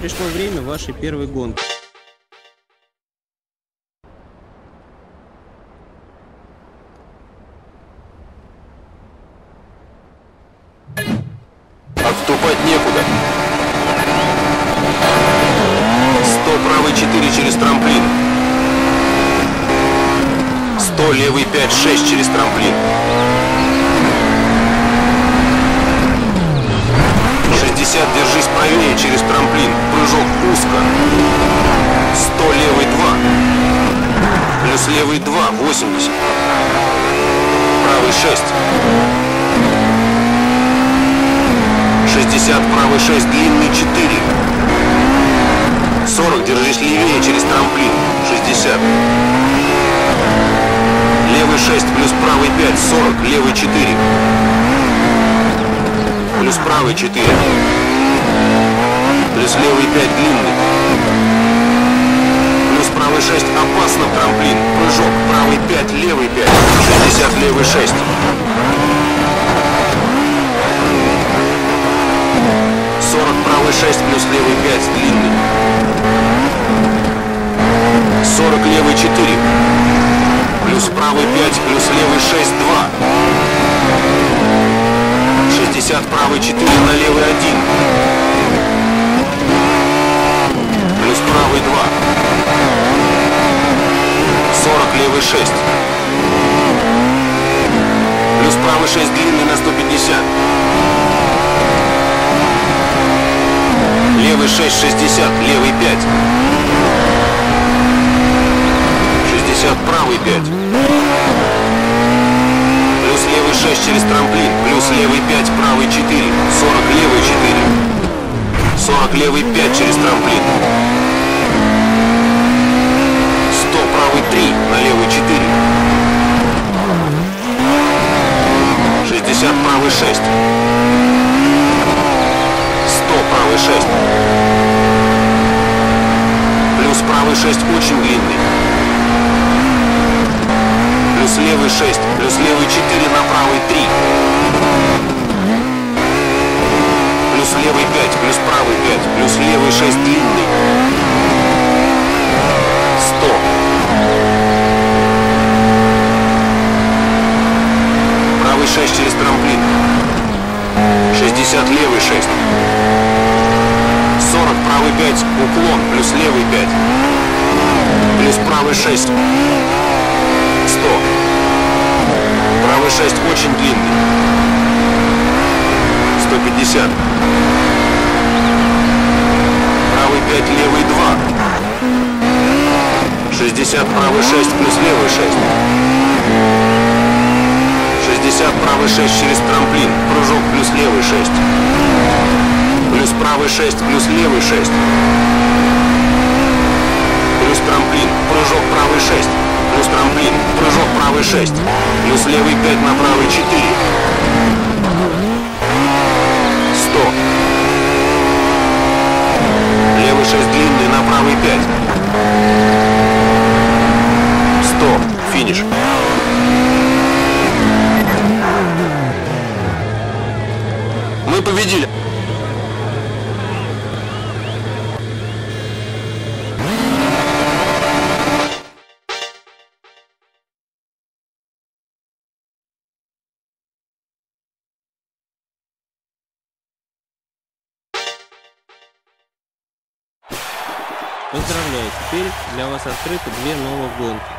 пришло время вашей первой гонки. Отступать некуда. 100 правый 4 через трамплин. 100 левый 5, 6 через трамплин. 60 держись правее через трамплин. Прыжок узко. 100 левый 2. Плюс левый 2, 80. Правый 6. 60, правый 6, длинный 4. 40, держись левее через трамплин. 60. Левый 6 плюс правый 5, 40, левый 4. Плюс правый 4. Плюс левый 5, длинный. Плюс правый 6, опасно трамплин. Прыжок, правый 5, левый 5. 60, левый 6. 40 правый 6 плюс левый 5 длинный. 40 левый 4. Плюс правый 5 плюс левый 6 2. 60 правый 4 на левый 1. 6 длинный на 150. Левый 6, 60, левый 5. 60, правый 5. Плюс левый 6 через трамплин. Плюс левый 5, правый 4. 40, левый 4. 40, левый 5 через трамплин. 100, правый 3 на левый 4. 60, правый 6. 100, правый 6. Плюс правый 6 очень длинный. Плюс левый 6. Плюс левый 4 на правый 3. Плюс левый 5. Плюс правый 5. Плюс левый 6 длинный. 100. Правый 6 через трамплин. 60 левый 6. 40 правый 5 уклон плюс левый 5. Плюс правый 6. 100. Правый 6 очень длинный. 150. Правый 5 левый 2. 60 правый 6 плюс левый 6. 60 правый 6 через трамплин. Прыжок плюс левый 6. Плюс правый 6 плюс левый 6. Плюс трамплин. Прыжок правый 6. Плюс трамплин. Прыжок правый 6. Плюс левый 5 на правый 4. 100. Левый 6 длинный на правый 5. 100. Финиш. Поздравляю, теперь для вас открыты две новых гонки.